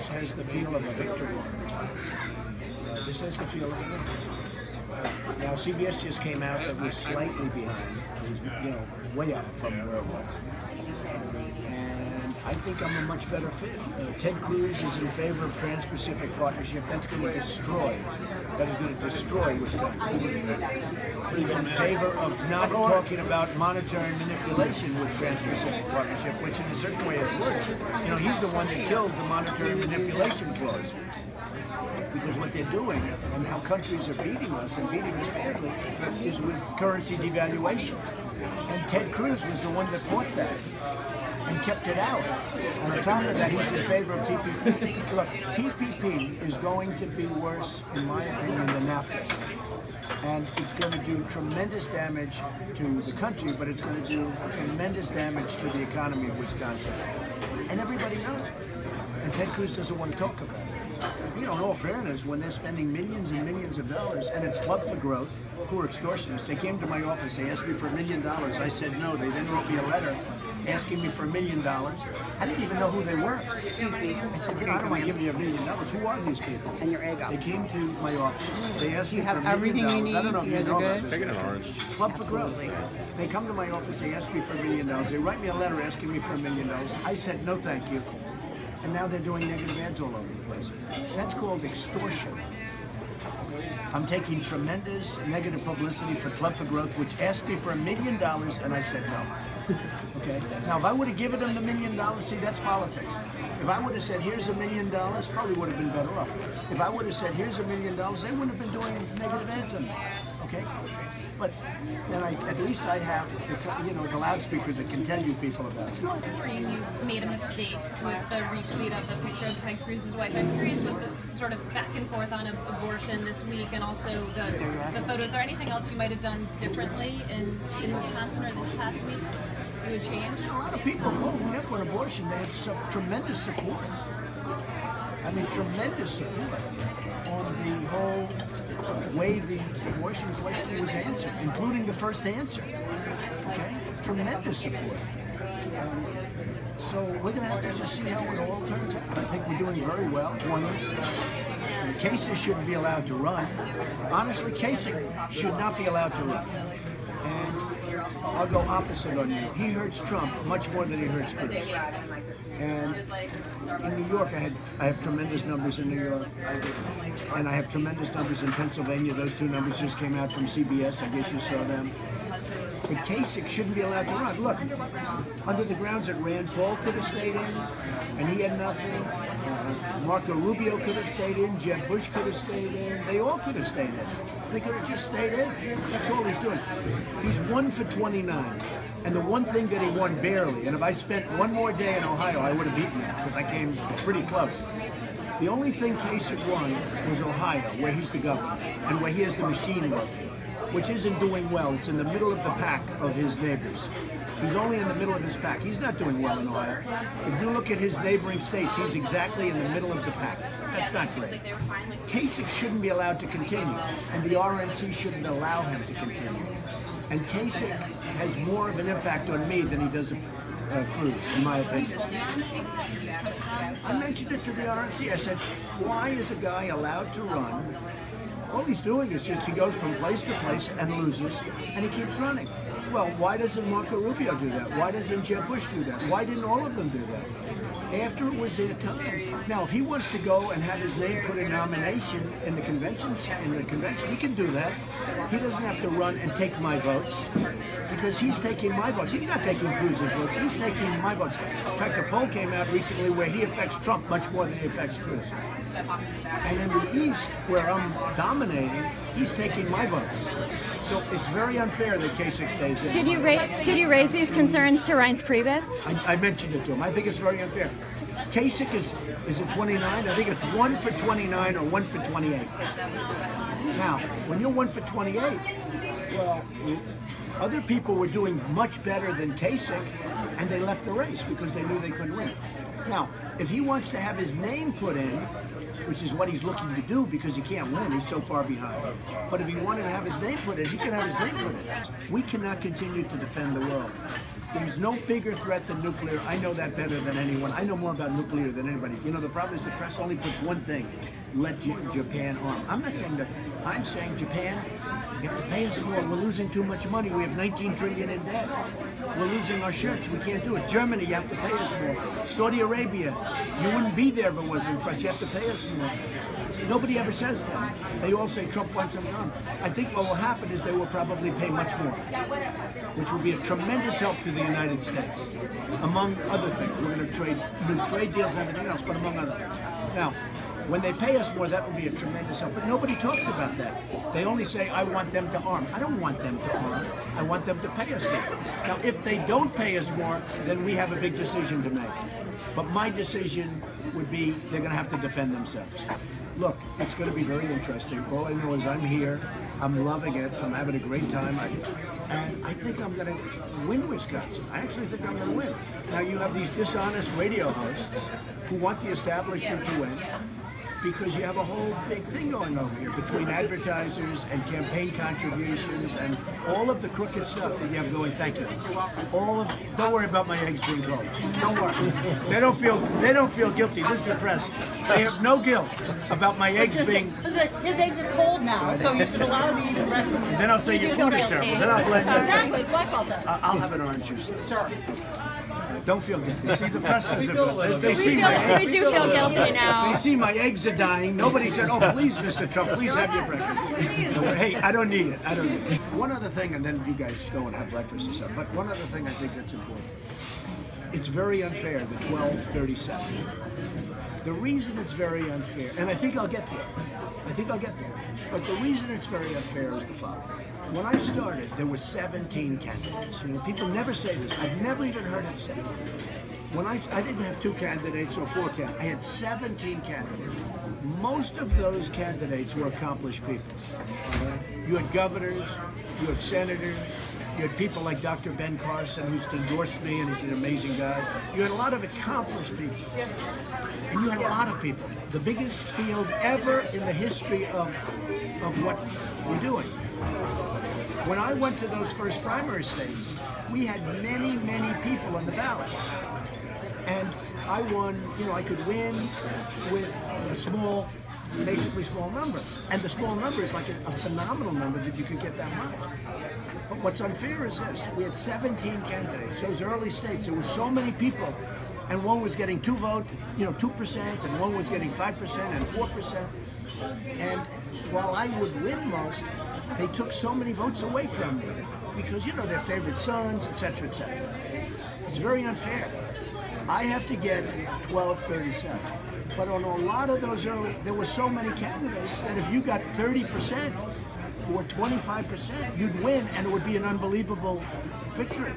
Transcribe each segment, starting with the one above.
this has the feel of a victory. Uh, this has the feel of a victory. Now, CBS just came out that we're slightly behind. You know, way up from where it was. And I think I'm a much better fit. Uh, Ted Cruz is in favor of Trans-Pacific Partnership. That's going to destroy. That is going to destroy Wisconsin. He's in favor of not talking about monetary manipulation with Trans-Pacific Partnership, which in a certain way is worse. You know, he's the one that killed the monetary manipulation clause because what they're doing and how countries are beating us and beating us badly is with currency devaluation. And Ted Cruz was the one that fought that and kept it out. And on top of that, he's in favor of TPP. Look, TPP is going to be worse, in my opinion, than NAFTA. And it's going to do tremendous damage to the country, but it's going to do tremendous damage to the economy of Wisconsin. And everybody knows. And Ted Cruz doesn't want to talk about it you know, in all fairness, when they're spending millions and millions of dollars, and it's Club for Growth, who are extortionists, they came to my office, they asked me for a million dollars. I said no. They then wrote me a letter asking me for a million dollars. I didn't even know who they were. I said, you know, I don't want to give you a million dollars. Who are these people? And your ego. They came to my office. They asked You me have for a million everything you dollars. I don't know if need. you You know guys are about this. Take an orange. Club for Growth. They come to my office, they ask me for a million dollars. They write me a letter asking me for a million dollars. I said, no, thank you. And now they're doing negative ads all over the place. That's called extortion. I'm taking tremendous negative publicity for Club for Growth, which asked me for a million dollars, and I said no. okay? Now, if I would have given them the million dollars, see, that's politics. If I would have said, here's a million dollars, probably would have been better off. If I would have said, here's a million dollars, they wouldn't have been doing negative ads on me. Okay? But then I, at least I have, the, you know, the loudspeaker that can tell you people about it. Green, you made a mistake with the retweet of the picture of Ted Cruz's wife. I'm curious with this sort of back and forth on abortion this week and also the, the photo. Is there anything else you might have done differently in, in Wisconsin or this past week you would change? A lot of people called me up on abortion. They had some tremendous support. I mean, tremendous support on the whole way the abortion question was answered, including the first answer. Okay? Tremendous support. Um, so we're going to have to just see how it all turns out. I think we're doing very well. One is, shouldn't be allowed to run. Honestly, Kasich should not be allowed to run. I'll go opposite on you. He hurts Trump much more than he hurts Cruz. And in New York, I had I have tremendous numbers in New York, and I have tremendous numbers in Pennsylvania. Those two numbers just came out from CBS. I guess you saw them. But Kasich shouldn't be allowed to run. Look, under the grounds that Rand Paul could have stayed in, and he had nothing. Marco Rubio could have stayed in. Jeb Bush could have stayed in. They all could have stayed in. They could have just stayed in. That's all he's doing. He's one for 29. And the one thing that he won barely, and if I spent one more day in Ohio, I would have beaten him because I came pretty close. The only thing Kasich won was Ohio, where he's the governor, and where he has the machine working, which isn't doing well. It's in the middle of the pack of his neighbors. He's only in the middle of his pack. He's not doing well in Ohio. If you look at his neighboring states, he's exactly in the middle of the pack. That's not great. Kasich shouldn't be allowed to continue, and the RNC shouldn't allow him to continue. And Kasich has more of an impact on me than he does uh, Cruz, in my opinion. I mentioned it to the RNC. I said, why is a guy allowed to run? All he's doing is just he goes from place to place and loses, and he keeps running. Well, why doesn't Marco Rubio do that? Why doesn't Jeb Bush do that? Why didn't all of them do that? After it was their time. Now, if he wants to go and have his name put in nomination in the convention, in the convention, he can do that. He doesn't have to run and take my votes because he's taking my votes. He's not taking Cruz's votes. He's taking my votes. In fact, a poll came out recently where he affects Trump much more than he affects Cruz. And in the East, where I'm dominating, he's taking my votes. So it's very unfair that Kasich stays in. Did you ra- did you raise these concerns to Reince Priebus? I, I mentioned it to him. I think it's very unfair. Kasich is is it 29? I think it's one for 29 or one for 28. Now, when you're one for 28, well, other people were doing much better than Kasich, and they left the race because they knew they couldn't win. Now, if he wants to have his name put in, which is what he's looking to do because he can't win. He's so far behind. But if he wanted to have his name put in, he can have his name put in. We cannot continue to defend the world. There's no bigger threat than nuclear. I know that better than anyone. I know more about nuclear than anybody. You know, the problem is the press only puts one thing let Japan arm. I'm not saying that. I'm saying Japan, you have to pay us more. We're losing too much money. We have 19 trillion in debt. We're losing our shirts. We can't do it. Germany, you have to pay us more. Saudi Arabia, you wouldn't be there if it wasn't for us. You have to pay us more. Nobody ever says that. They all say Trump wants them done. I think what will happen is they will probably pay much more, which will be a tremendous help to the United States, among other things. We're going to trade new trade deals and everything else, but among other things. Now, when they pay us more, that will be a tremendous help. But nobody talks about that. They only say, I want them to arm. I don't want them to arm. I want them to pay us more. Now, if they don't pay us more, then we have a big decision to make. But my decision would be they're going to have to defend themselves. Look, it's going to be very interesting. All I know is I'm here. I'm loving it. I'm having a great time. I, and I think I'm going to win Wisconsin. I actually think I'm going to win. Now, you have these dishonest radio hosts who want the establishment to win because you have a whole big thing going over here between advertisers and campaign contributions and all of the crooked stuff that you have going. Thank you. All of don't worry about my eggs being cold. Don't worry. They don't feel they don't feel guilty. This is the press. They have no guilt about my eggs being. His his eggs are cold now, so you should allow me to eat the rest them. Then I'll say you your food is terrible. Then I'll blame. Exactly, like all that. I'll have an orange juice. Sure. Don't feel guilty. See, the press is they, they see my feel, we eggs. do feel guilty They now. see my eggs are dying. Nobody said, "Oh, please, Mr. Trump, please have your breakfast." hey, I don't need it. I don't need it. One other thing, and then you guys go and have breakfast or something. But one other thing I think that's important. It's very unfair. The twelve thirty-seven. The reason it's very unfair, and I think I'll get there. I think I'll get there. But the reason it's very unfair is the following. When I started, there were 17 candidates. You know, people never say this. I've never even heard it said. When I, I didn't have two candidates or four candidates, I had 17 candidates. Most of those candidates were accomplished people. You had governors, you had senators, you had people like Dr. Ben Carson, who's endorsed me and he's an amazing guy. You had a lot of accomplished people. And you had a lot of people. The biggest field ever in the history of, of what we're doing. When I went to those first primary states, we had many, many people on the ballot. And I won, you know, I could win with a small, basically small number. And the small number is like a, a phenomenal number that you could get that much. But what's unfair is this we had 17 candidates, those early states, there were so many people, and one was getting two vote, you know, 2%, and one was getting 5% and 4%. And while I would win most, they took so many votes away from me because, you know, their favorite sons, et cetera, et cetera. It's very unfair. I have to get 1237. But on a lot of those early, there were so many candidates that if you got 30% or 25%, you'd win and it would be an unbelievable victory.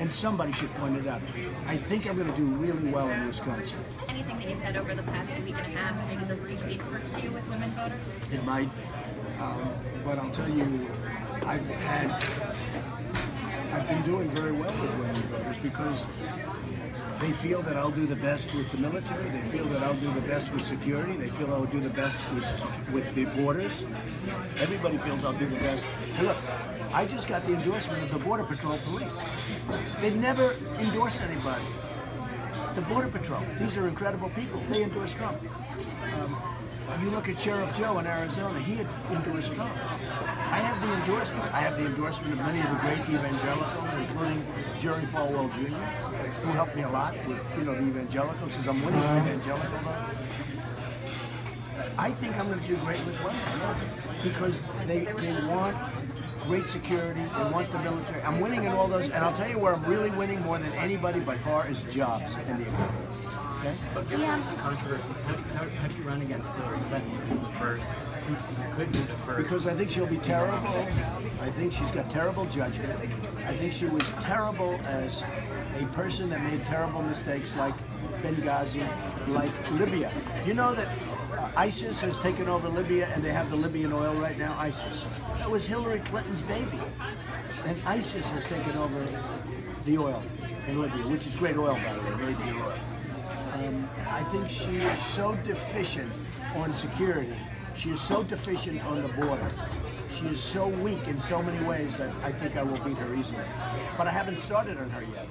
And somebody should point it out. I think I'm going to do really well in Wisconsin. Anything that you said over the past week and a half, maybe the retweet hurts you with women voters? It might, um, but I'll tell you, I've had, I've been doing very well with women voters because they feel that I'll do the best with the military. They feel that I'll do the best with security. They feel I'll do the best with, with the borders. Everybody feels I'll do the best. And look, I just got the endorsement of the Border Patrol Police. They've never endorsed anybody. The Border Patrol. These are incredible people. They endorse Trump. Um, you look at Sheriff Joe in Arizona, he had endorsed Trump. I have the endorsement. I have the endorsement of many of the great evangelicals, including Jerry Falwell Jr., who helped me a lot with, you know, the evangelicals, because I'm winning the evangelical vote. I think I'm going to do great with women, because they, they want great security, they want the military. I'm winning in all those, and I'll tell you where I'm really winning more than anybody by far is jobs in the economy. Okay? But given yeah. the controversies, how do, you, how, how do you run against Hillary Clinton who's the first, who, who could be the first? Because I think she'll be terrible. I think she's got terrible judgment. I think she was terrible as a person that made terrible mistakes like Benghazi, like Libya. You know that uh, ISIS has taken over Libya and they have the Libyan oil right now? ISIS. That was Hillary Clinton's baby. And ISIS has taken over the oil in Libya, which is great oil, by the way, very dear oil. Um, I think she is so deficient on security. She is so deficient on the border. She is so weak in so many ways that I think I will beat her easily. But I haven't started on her yet.